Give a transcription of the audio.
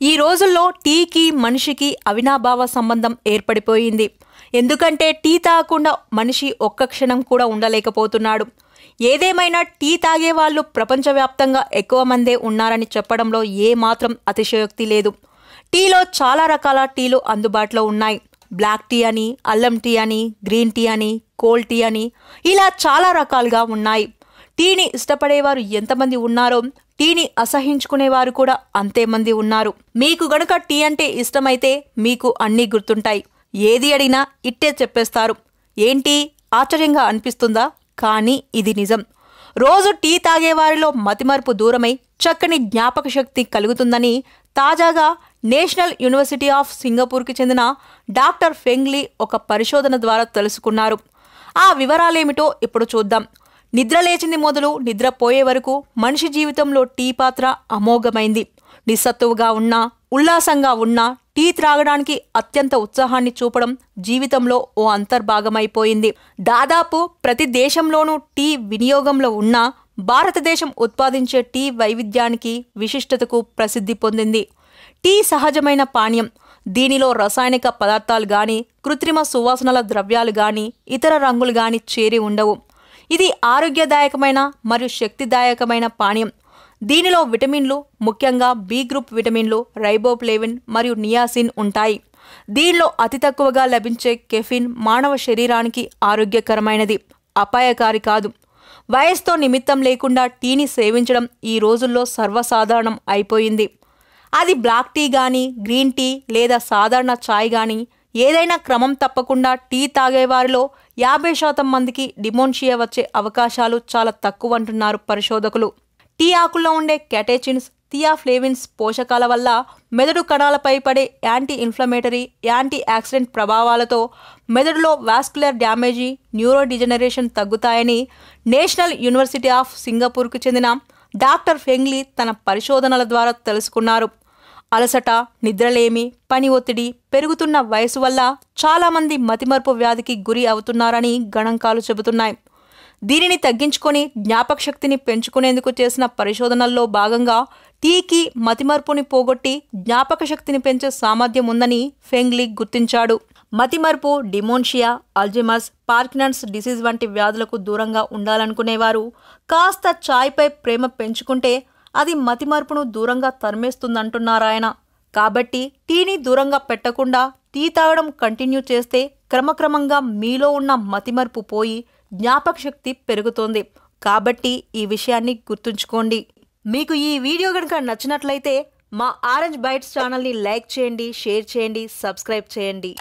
ఈ రోజుల్లో టీకి మనిషికి అవినాభావ సంబంధం ఏర్పడిపోయింది. ఎందుకంటే టీ తాగకుండా మనిషి ఒక్క క్షణం కూడా ఉండలేకపోతున్నాడు. ఏదేమైనా టీ తాగే వాళ్ళు ప్రపంచవ్యాప్తంగా ఎక్కువ మందే ఉన్నారని చెప్పడంలో ఏ మాత్రం అతిశయోక్తి లేదు. టీలో చాలా రకాల టీలు అందుబాటులో ఉన్నాయి. బ్లాక్ టీ అని అల్లం టీ అని గ్రీన్ టీ అని కోల్డ్ టీ అని ఇలా చాలా రకాలుగా ఉన్నాయి. టీని ఇష్టపడేవారు ఎంతమంది ఉన్నారో టీని అసహించుకునేవారు కూడా అంతే మంది ఉన్నారు. మీకు గనుక టీ అంటే ఇష్టమైతే మీకు అన్నీ గుర్తుంటాయి. ఏది అడిగినా ఇట్టే చెప్పేస్తారు. ఏంటి? ఆశ్చర్యంగా అనిపిస్తుందా? కానీ ఇది నిజం. రోజు టీ తాగేవారిలో మతిమరుపు దూరమై చక్కని జ్ఞాపక శక్తి కలుగుతుందని తాజాగా నేషనల్ యూనివర్సిటీ ఆఫ్ సింగపూర్కి చెందిన డాక్టర్ ఫెంగ్లీ ఒక పరిశోధన ద్వారా తెలుసుకున్నారు. ఆ వివరాలేమిటో ఇప్పుడు చూద్దాం. నిద్ర లేచింది మొదలు నిద్రపోయే వరకు మనిషి జీవితంలో టీ పాత్ర అమోఘమైంది. నిస్సత్తువుగా ఉన్నా ఉల్లాసంగా ఉన్నా టీ త్రాగడానికి అత్యంత ఉత్సాహాన్ని చూపడం జీవితంలో ఓ అంతర్భాగమైపోయింది. దాదాపు ప్రతి దేశంలోనూ టీ వినియోగంలో ఉన్నా భారతదేశం ఉత్పాదించే టీ వైవిధ్యానికి విశిష్టతకు ప్రసిద్ధి పొందింది. టీ సహజమైన పానీయం. దీనిలో రసాయనిక పదార్థాలు గాని కృత్రిమ సువాసనల ద్రవ్యాలు గాని ఇతర రంగులు గాని చేరి ఉండవు. ఇది ఆరోగ్యదాయకమైన మరియు శక్తిదాయకమైన పానీయం. దీనిలో విటమిన్లు ముఖ్యంగా బి గ్రూప్ విటమిన్లు రైబోప్లేవిన్ మరియు నియాసిన్ ఉంటాయి. దీనిలో అతి తక్కువగా లభించే కెఫిన్ మానవ శరీరానికి ఆరోగ్యకరమైనది అపాయకారి కాదు. వయస్సుతో నిమిత్తం లేకుండా టీని సేవించడం ఈ రోజుల్లో సర్వసాధారణం అయిపోయింది. అది బ్లాక్ టీ కానీ గ్రీన్ టీ లేదా సాధారణ ఛాయ్ కానీ ఏదైనా క్రమం తప్పకుండా టీ తాగేవారిలో యాభై శాతం మందికి డిమోన్షియా వచ్చే అవకాశాలు చాలా తక్కువ అంటున్నారు పరిశోధకులు. టీ ఆకుల్లో ఉండే కెటేచిన్స్ థియాఫ్లేవిన్స్ పోషకాల వల్ల మెదడు కణాలపై పడే యాంటీ ఇన్ఫ్లమేటరీ యాంటీ యాక్సిడెంట్ ప్రభావాలతో మెదడులో వాస్కులర్ డ్యామేజీ న్యూరో డిజనరేషన్ తగ్గుతాయని నేషనల్ యూనివర్సిటీ ఆఫ్ సింగపూర్కు చెందిన డాక్టర్ ఫెంగ్లీ తన పరిశోధనల ద్వారా తెలుసుకున్నారు. అలసట నిద్రలేమి పని ఒత్తిడి పెరుగుతున్న వయసు వల్ల చాలామంది మతిమరుపు వ్యాధికి గురి అవుతున్నారని గణాంకాలు చెబుతున్నాయి. దీనిని తగ్గించుకొని జ్ఞాపక శక్తిని పెంచుకునేందుకు చేసిన పరిశోధనల్లో భాగంగా టీకి మతిమరుపుని పోగొట్టి జ్ఞాపక శక్తిని పెంచే సామర్థ్యం ఉందని ఫెంగ్లీ గుర్తించాడు. మతిమరుపు డిమోన్షియా అల్జిమస్ పార్కినన్స్ డిసీజ్ వంటి వ్యాధులకు దూరంగా ఉండాలనుకునేవారు. కాస్త ఛాయ్పై ప్రేమ పెంచుకుంటే అది మతిమరుపును దూరంగా తరిమేస్తుందంటున్నారాయన. కాబట్టి టీని దూరంగా పెట్టకుండా టీ తాగడం కంటిన్యూ చేస్తే క్రమక్రమంగా మీలో ఉన్న మతిమరుపు పోయి జ్ఞాపక శక్తి పెరుగుతోంది. కాబట్టి ఈ విషయాన్ని గుర్తుంచుకోండి. మీకు ఈ వీడియో కనుక నచ్చినట్లయితే మా ఆరెంజ్ బైట్స్ ఛానల్ని లైక్ చేయండి షేర్ చేయండి సబ్స్క్రైబ్ చేయండి.